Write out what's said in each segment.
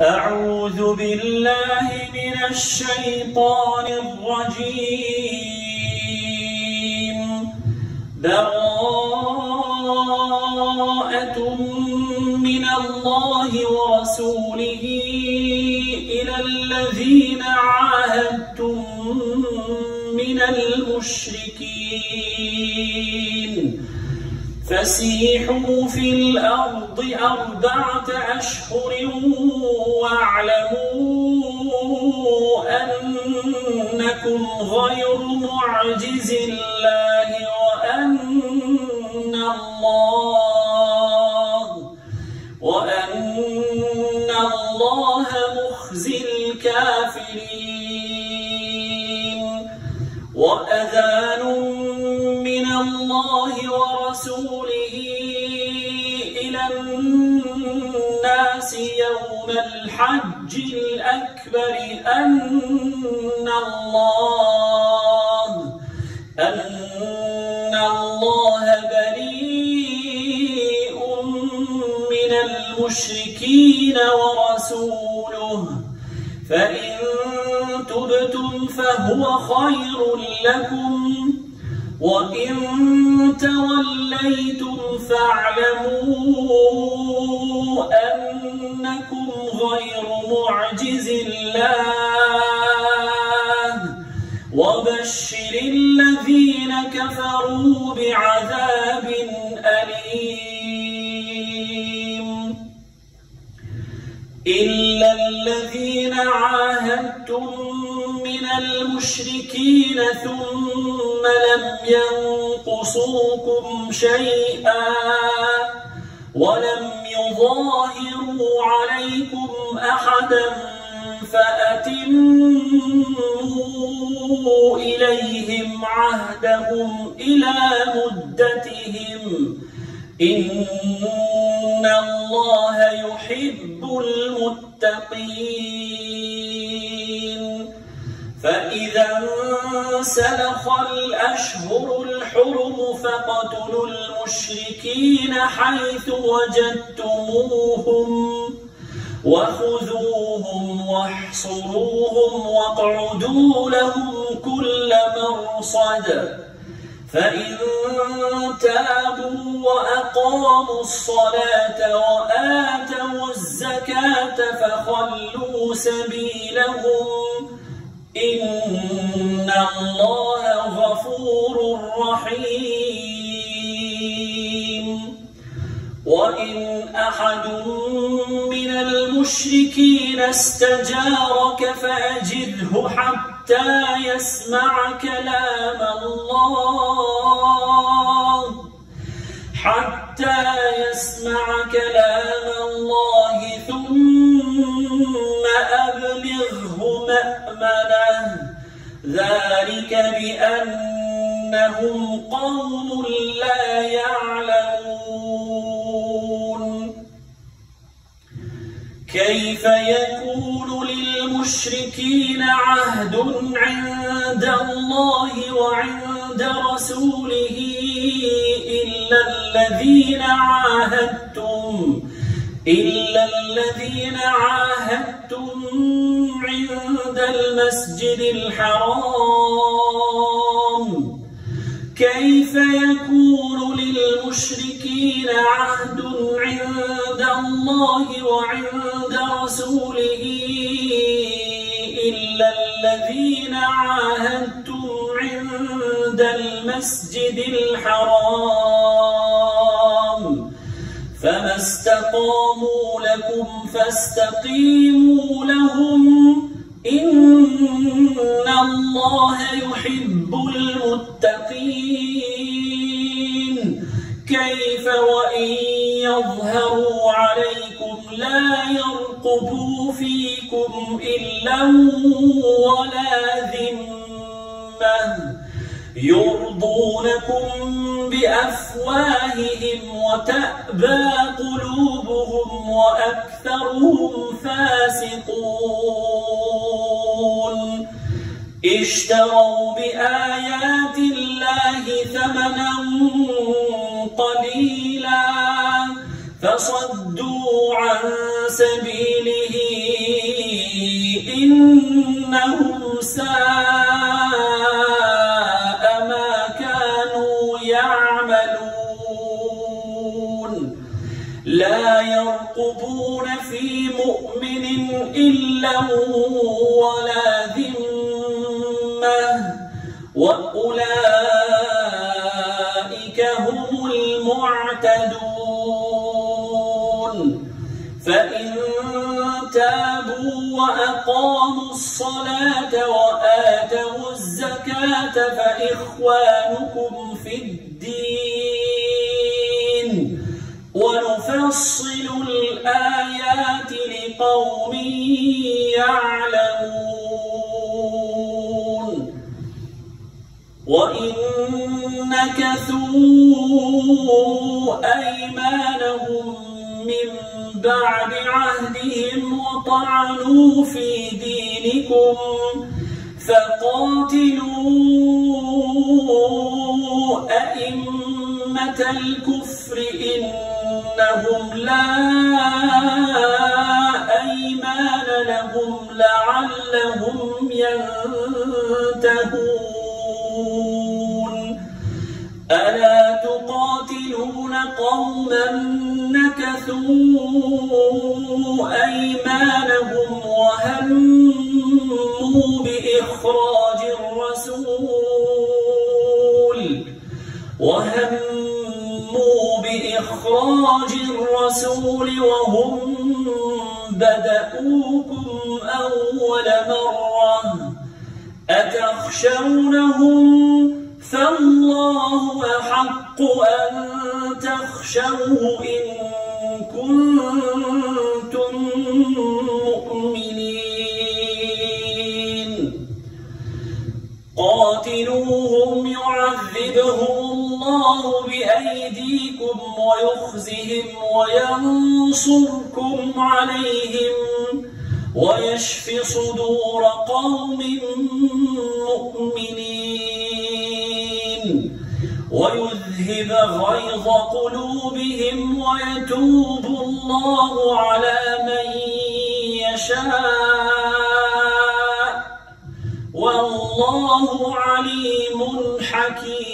أعوذ بالله من الشيطان الرجيم. براءة من الله ورسوله إلى الذين عاهدتم من المشركين. فسيحوا في الأرض أربعة أشهر واعلموا أنكم غير معجز الله وأن الله وأن الله مخزي الكافرين الله ورسوله إلى الناس يوم الحج الأكبر أن الله أن الله بريء من المشركين ورسوله. فإن تبتم فهو خير لكم. وإن توليتم فاعلموا أنكم غير معجز الله وبشر الذين كفروا بعذاب أليم إلا الذين عاهدتم من المشركين ثم لم ينقصوكم شيئا ولم يظاهروا عليكم أحدا فأتموا إليهم عهدهم إلى مدتهم. إن الله يحب المتقين. فإذا انسلخ الأشهر الحرم فاقتلوا المشركين حيث وجدتموهم وخذوهم واحصروهم واقعدوا لهم كل مرصد. فإن تابوا وأقاموا الصلاة وآتوا الزكاة فخلوا سبيلهم إن الله غفور رحيم. وإن أحد من المشركين استجارك فأجره حتى يسمع كلام الله. حتى يسمع كلام الله ثم أبلغه مأمنه ذلك بأنهم قوم لا يعلمون. كيف يكون للمشركين عهد عند الله وعند رسوله إلا الذين عاهدتم؟ إلا الذين عاهدتم عند المسجد الحرام كيف يكون للمشركين عهد عند الله وعند رسوله إلا الذين عاهدتم عند المسجد الحرام فما استقاموا لكم فاستقيموا لهم إن الله يحب المتقين كيف وإن يظهروا عليكم لا يرقبوا فيكم إلا ولا ذمة يرضونكم بأفواههم وتأبى قلوبهم وأكثرهم فاسقون. اشتروا بآيات الله ثمنا قليلا فصدوا عن سبيله إنهم ساء إلا ولا ذمة وأولئك هم المعتدون فإن تابوا وأقاموا الصلاة وآتوا الزكاة فإخوانكم في الدين ونفصل يعلمون. وإن نكثوا أيمانهم من بعد عهدهم وطعنوا في دينكم فقاتلوا أئمة الكفر إنهم لا أيمان لهم لعلهم ينتهون ألا تقاتلون قوما نكثوا أيمانهم وهموا بإخراج الرسول وهموا بإخراج الرسول وهم بدأوكم أول مرة أتخشونهم فالله أحق أن تخشوه إن كنتم بأيديكم ويخزهم وينصركم عليهم ويشف صدور قوم مؤمنين ويذهب غيظ قلوبهم ويتوب الله على من يشاء. والله عليم حكيم.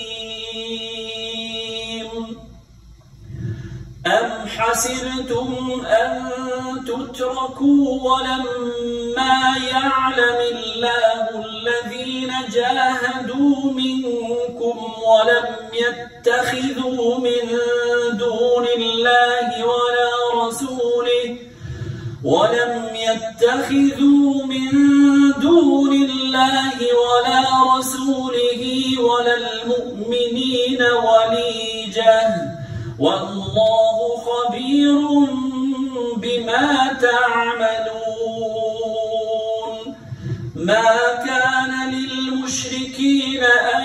أم حسبتم أن تتركوا ولما يعلم الله الذين جاهدوا منكم ولم يتخذوا من دون الله ولا رسوله ولم يتخذوا من دون الله ولا رسوله ولا المؤمنين وليجة والله خبير بما تعملون. ما كان للمشركين أن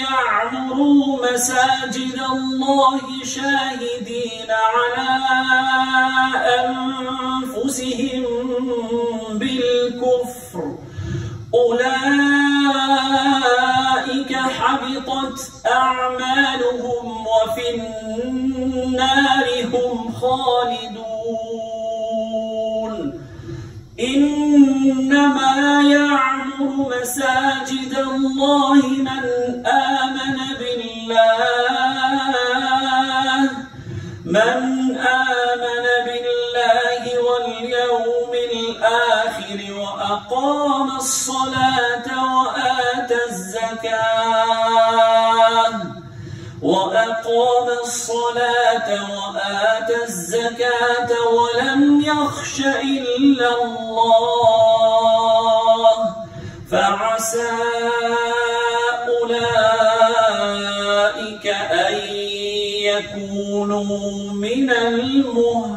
يعمروا مساجد الله شاهدين على أنفسهم بالكفر. أولئك حبطت أعمالهم وفي النار هم خالدون. إنما يعمر مساجد الله من آمن بالله من آمن بالله واليوم الآخر وأقام الصلاة وآتى الزكاة وأقام الصلاة وآتى الزكاة ولم يخش إلا الله. فعسى أولئك أن يكونوا من المهتدين.